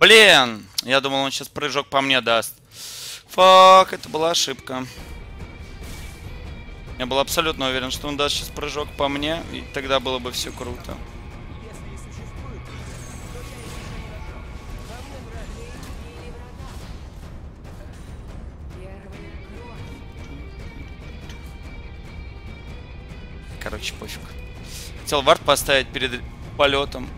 Блин! Я думал, он сейчас прыжок по мне даст. Фак, это была ошибка. Я был абсолютно уверен, что он даст сейчас прыжок по мне, и тогда было бы все круто. Короче, пофиг. Хотел вард поставить перед полетом.